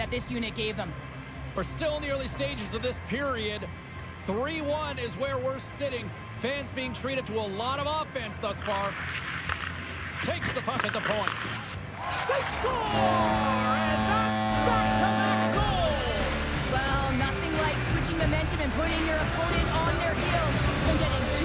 that this unit gave them. We're still in the early stages of this period. 3-1 is where we're sitting. Fans being treated to a lot of offense thus far. Takes the puck at the point. They score! And that's back-to-back goals! Well, nothing like switching momentum and putting your opponent on their